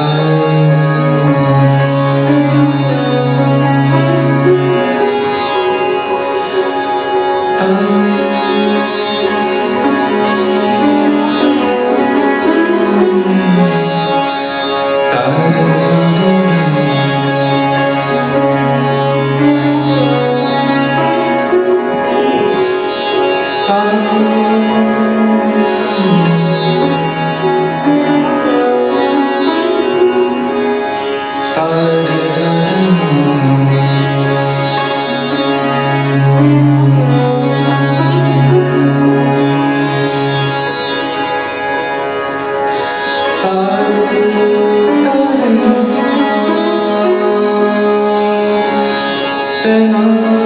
time Thank